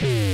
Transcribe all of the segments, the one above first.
Hmm.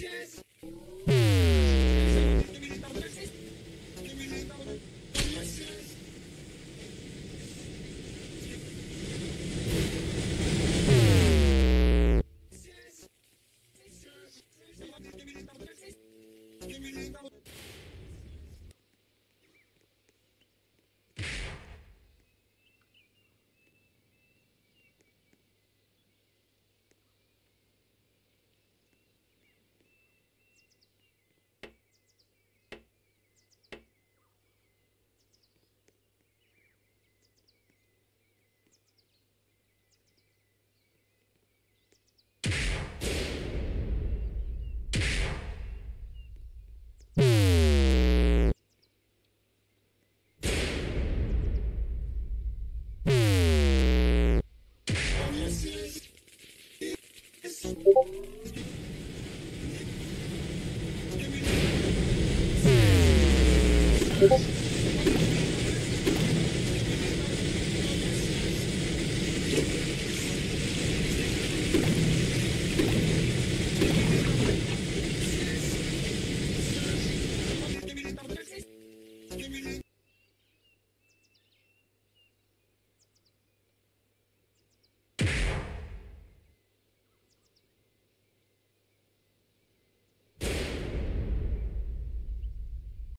Justice